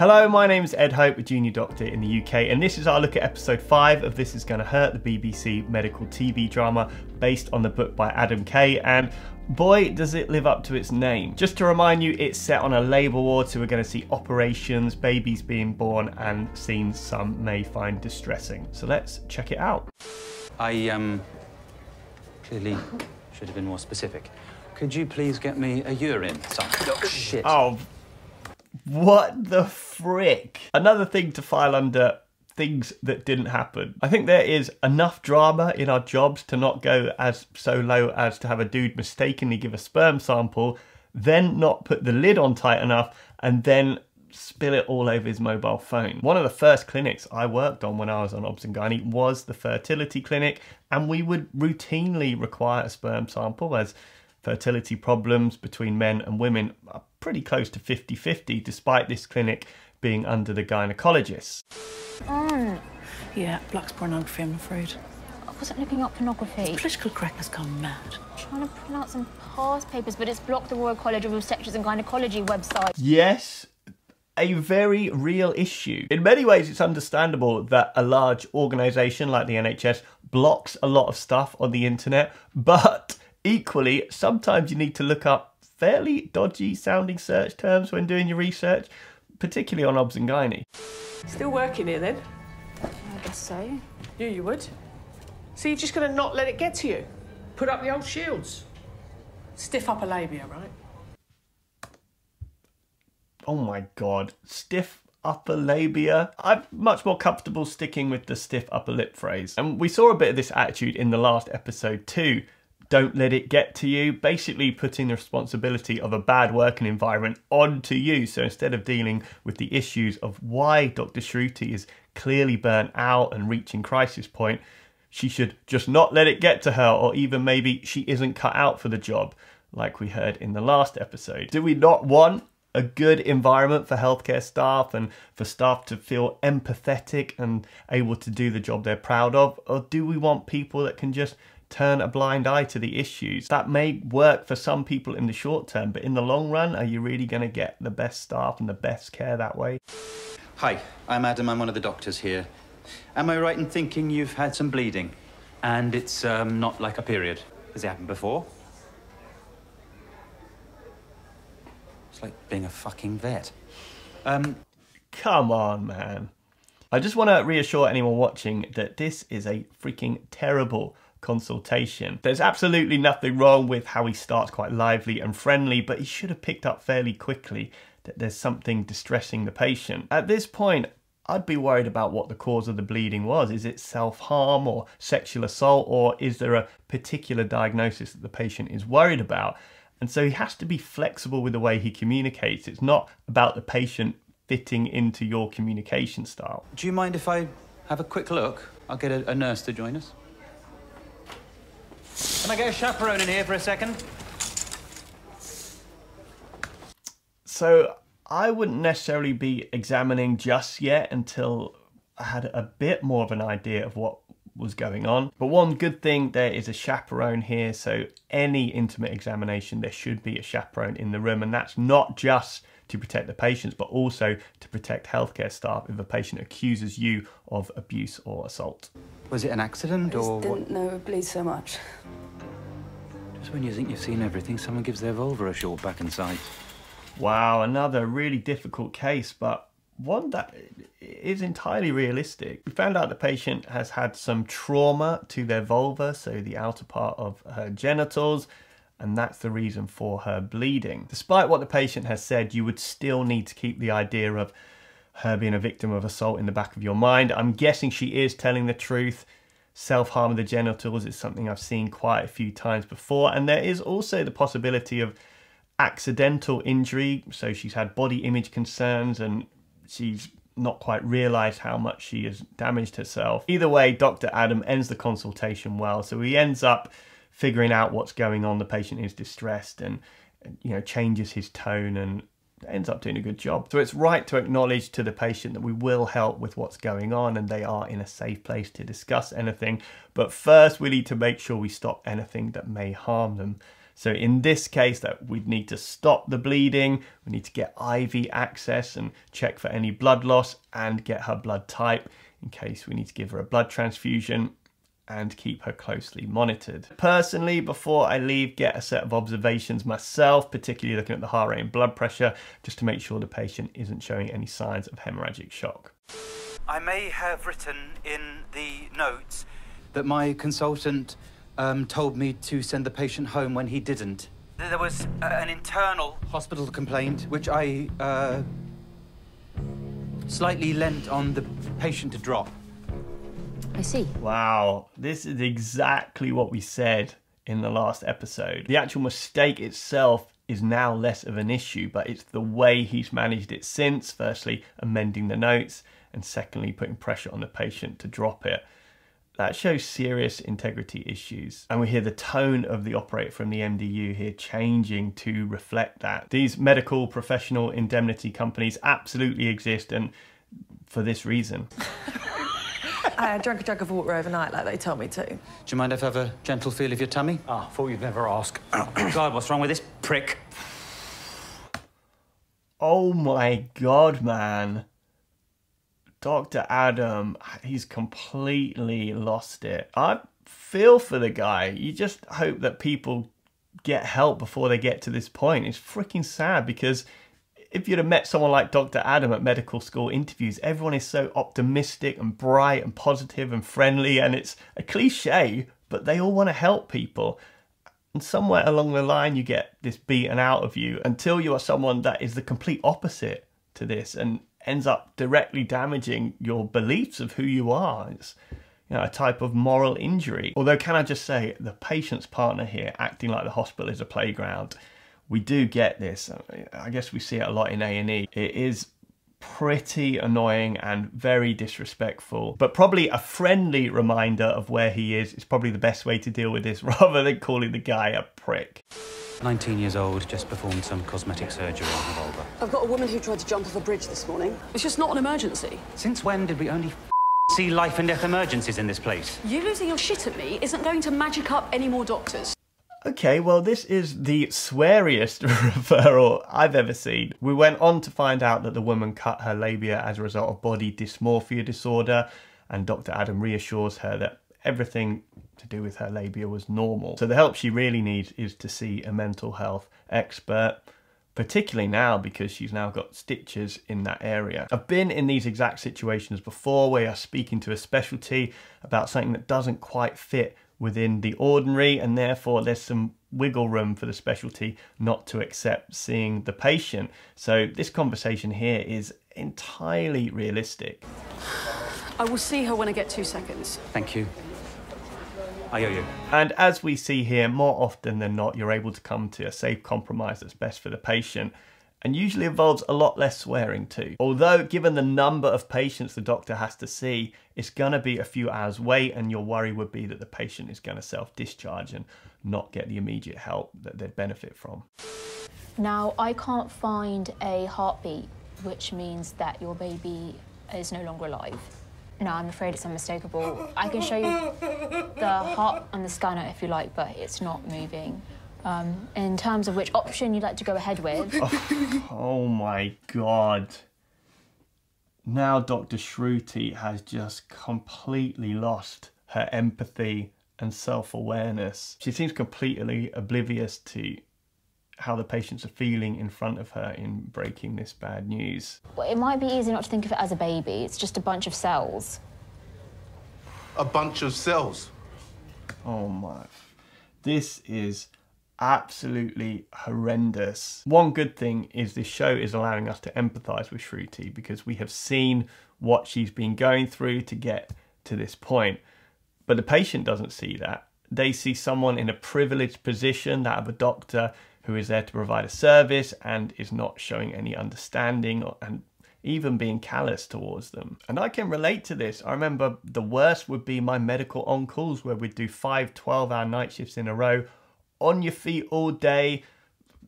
Hello, my name is Ed Hope, a junior doctor in the UK, and this is our look at episode 5 of This Is Gonna Hurt, the BBC medical TV drama based on the book by Adam Kay. And boy, does it live up to its name. Just to remind you, it's set on a labour ward, so we're going to see operations, babies being born, and scenes some may find distressing. So let's check it out. I, um, clearly should have been more specific. Could you please get me a urine sample? Oh, shit. Oh, what the frick? Another thing to file under things that didn't happen. I think there is enough drama in our jobs to not go as so low as to have a dude mistakenly give a sperm sample, then not put the lid on tight enough, and then spill it all over his mobile phone. One of the first clinics I worked on when I was on Obs and Gynae was the fertility clinic, and we would routinely require a sperm sample as fertility problems between men and women are pretty close to 50-50 despite this clinic being under the gynecologist. Oh. Yeah, black's pornography, I'm afraid. I wasn't looking up pornography. Political correctness gone mad. I'm trying to print out some past papers, but it's blocked the Royal College of Obstetrics and Gynecology website. Yes, a very real issue. In many ways, it's understandable that a large organisation like the NHS blocks a lot of stuff on the internet, but equally, sometimes you need to look up fairly dodgy sounding search terms when doing your research, particularly on obs and gynae. Still working here then? I guess so. Knew you would. So you're just gonna not let it get to you? Put up the old shields. Stiff upper labia, right? Oh my god, stiff upper labia. I'm much more comfortable sticking with the stiff upper lip phrase. And we saw a bit of this attitude in the last episode too. Don't let it get to you, basically putting the responsibility of a bad working environment onto you. So instead of dealing with the issues of why Dr. Shruti is clearly burnt out and reaching crisis point, she should just not let it get to her, or even maybe she isn't cut out for the job, like we heard in the last episode. Do we not want a good environment for healthcare staff and for staff to feel empathetic and able to do the job they're proud of? Or do we want people that can just turn a blind eye to the issues. That may work for some people in the short term, but in the long run, are you really going to get the best staff and the best care that way? Hi, I'm Adam. I'm one of the doctors here. Am I right in thinking you've had some bleeding? And it's um, not like a period? Has it happened before? It's like being a fucking vet. Um, Come on, man. I just want to reassure anyone watching that this is a freaking terrible consultation. There's absolutely nothing wrong with how he starts quite lively and friendly, but he should have picked up fairly quickly that there's something distressing the patient. At this point, I'd be worried about what the cause of the bleeding was. Is it self-harm or sexual assault or is there a particular diagnosis that the patient is worried about? And so he has to be flexible with the way he communicates. It's not about the patient fitting into your communication style. do you mind if I have a quick look? I'll get a, a nurse to join us. Can I get a chaperone in here for a second? So I wouldn't necessarily be examining just yet until I had a bit more of an idea of what was going on. But one good thing, there is a chaperone here. So any intimate examination, there should be a chaperone in the room. And that's not just to protect the patients, but also to protect healthcare staff if a patient accuses you of abuse or assault. Was it an accident I just or didn't what? know it would bleed so much. Just when you think you've seen everything, someone gives their vulva a short back and sides. Wow, another really difficult case, but one that is entirely realistic. We found out the patient has had some trauma to their vulva, so the outer part of her genitals, and that's the reason for her bleeding. Despite what the patient has said, you would still need to keep the idea of her being a victim of assault in the back of your mind. I'm guessing she is telling the truth. Self-harm of the genitals is something I've seen quite a few times before, and there is also the possibility of accidental injury. So she's had body image concerns and she's not quite realized how much she has damaged herself. Either way, Dr. Adam ends the consultation well. So he ends up figuring out what's going on. The patient is distressed and, you know, changes his tone and ends up doing a good job. So it's right to acknowledge to the patient that we will help with what's going on and they are in a safe place to discuss anything. But first, we need to make sure we stop anything that may harm them. So in this case that we'd need to stop the bleeding, we need to get IV access and check for any blood loss and get her blood type in case we need to give her a blood transfusion and keep her closely monitored. Personally, before I leave, get a set of observations myself, particularly looking at the heart rate and blood pressure, just to make sure the patient isn't showing any signs of hemorrhagic shock. I may have written in the notes that my consultant um, told me to send the patient home when he didn't. There was uh, an internal hospital complaint, which I uh, slightly lent on the patient to drop. I see. Wow, this is exactly what we said in the last episode. The actual mistake itself is now less of an issue, but it's the way he's managed it since. Firstly, amending the notes, and secondly, putting pressure on the patient to drop it. That shows serious integrity issues. And we hear the tone of the operator from the MDU here changing to reflect that. These medical professional indemnity companies absolutely exist and for this reason. I drank a jug of water overnight like they told me to. Do you mind if I have a gentle feel of your tummy? Ah, thought you'd never ask. God, what's wrong with this prick? Oh my god, man. Dr. Adam, he's completely lost it. I feel for the guy. You just hope that people get help before they get to this point. It's freaking sad because if you'd have met someone like Dr. Adam at medical school interviews, everyone is so optimistic and bright and positive and friendly, and it's a cliche, but they all want to help people. And somewhere along the line, you get this beaten out of you until you are someone that is the complete opposite to this and ends up directly damaging your beliefs of who you are. It's you know, a type of moral injury. Although, can I just say, the patient's partner here acting like the hospital is a playground. We do get this. I guess we see it a lot in A&E. It is pretty annoying and very disrespectful, but probably a friendly reminder of where he is is probably the best way to deal with this rather than calling the guy a prick. 19 years old, just performed some cosmetic surgery on her vulva. I've got a woman who tried to jump off a bridge this morning. It's just not an emergency. Since when did we only see life and death emergencies in this place? You losing your shit at me isn't going to magic up any more doctors. Okay, well, this is the sweariest referral I've ever seen. We went on to find out that the woman cut her labia as a result of body dysmorphia disorder, and Dr. Adam reassures her that everything to do with her labia was normal. So the help she really needs is to see a mental health expert, particularly now because she's now got stitches in that area. I've been in these exact situations before where you're speaking to a specialty about something that doesn't quite fit within the ordinary and therefore there's some wiggle room for the specialty not to accept seeing the patient. So this conversation here is entirely realistic. I will see her when I get two seconds. Thank you. I owe you. And as we see here, more often than not, you're able to come to a safe compromise that's best for the patient and usually involves a lot less swearing too. Although given the number of patients the doctor has to see, it's gonna be a few hours wait and your worry would be that the patient is gonna self-discharge and not get the immediate help that they'd benefit from. Now, I can't find a heartbeat, which means that your baby is no longer alive. No, I'm afraid it's unmistakable. I can show you the heart on the scanner if you like, but it's not moving. Um, in terms of which option you'd like to go ahead with. Oh, oh my god. Now Dr. Shruti has just completely lost her empathy and self-awareness. She seems completely oblivious to how the patients are feeling in front of her in breaking this bad news. Well, it might be easy not to think of it as a baby. It's just a bunch of cells. A bunch of cells? Oh my. This is absolutely horrendous. One good thing is this show is allowing us to empathize with Shruti because we have seen what she's been going through to get to this point. But the patient doesn't see that. They see someone in a privileged position, that of a doctor who is there to provide a service and is not showing any understanding and even being callous towards them. And I can relate to this. I remember the worst would be my medical on-calls where we'd do five 12-hour night shifts in a row on your feet all day,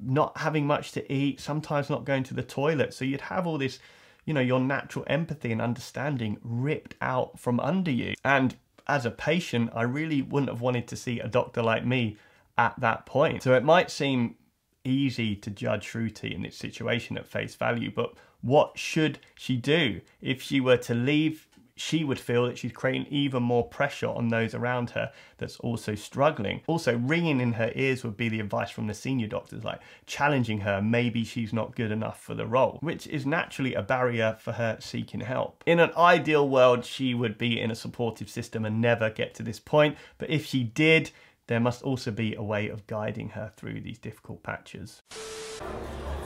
not having much to eat, sometimes not going to the toilet. So you'd have all this, you know, your natural empathy and understanding ripped out from under you. And as a patient, I really wouldn't have wanted to see a doctor like me at that point. So it might seem easy to judge Shruti in this situation at face value, but what should she do? If she were to leave, she would feel that she's creating even more pressure on those around her that's also struggling. Also, ringing in her ears would be the advice from the senior doctors, like challenging her, maybe she's not good enough for the role, which is naturally a barrier for her seeking help. In an ideal world, she would be in a supportive system and never get to this point, but if she did, there must also be a way of guiding her through these difficult patches.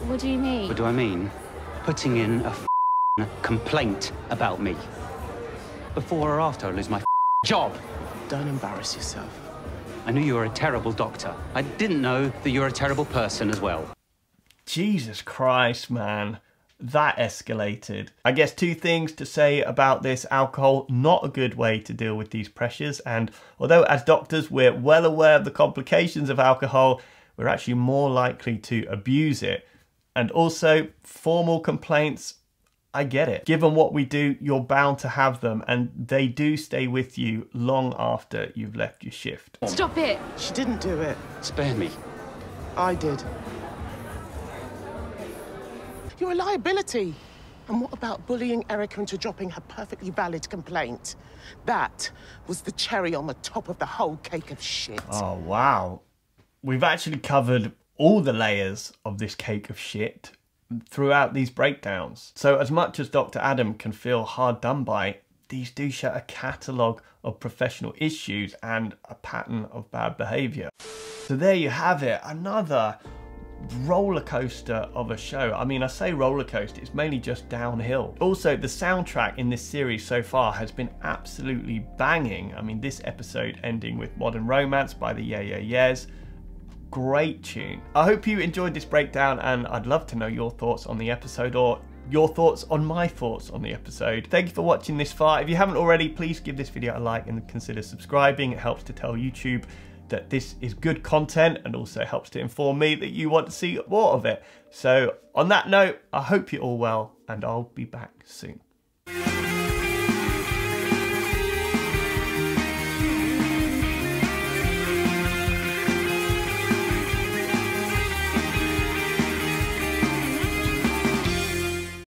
What do you mean? What do I mean? Putting in a complaint about me. Before or after I lose my job. Don't embarrass yourself. I knew you were a terrible doctor. I didn't know that you're a terrible person as well. Jesus Christ, man. That escalated. I guess two things to say about this alcohol. Not a good way to deal with these pressures. And although as doctors we're well aware of the complications of alcohol, we're actually more likely to abuse it. And also, formal complaints I get it. Given what we do, you're bound to have them, and they do stay with you long after you've left your shift. Stop it! She didn't do it. Spare me. I did. You're a liability. And what about bullying Erica into dropping her perfectly valid complaint? That was the cherry on the top of the whole cake of shit. Oh, wow. We've actually covered all the layers of this cake of shit throughout these breakdowns. So as much as Dr. Adam can feel hard done by, these do show a catalogue of professional issues and a pattern of bad behaviour. So there you have it, another roller coaster of a show. I mean, I say roller coaster, it's mainly just downhill. Also, the soundtrack in this series so far has been absolutely banging. I mean, this episode ending with Modern Romance by the Yeah Yeah Yeahs, great tune. I hope you enjoyed this breakdown and I'd love to know your thoughts on the episode or your thoughts on my thoughts on the episode. Thank you for watching this far. If you haven't already, please give this video a like and consider subscribing. It helps to tell YouTube that this is good content and also helps to inform me that you want to see more of it. So on that note, I hope you're all well and I'll be back soon.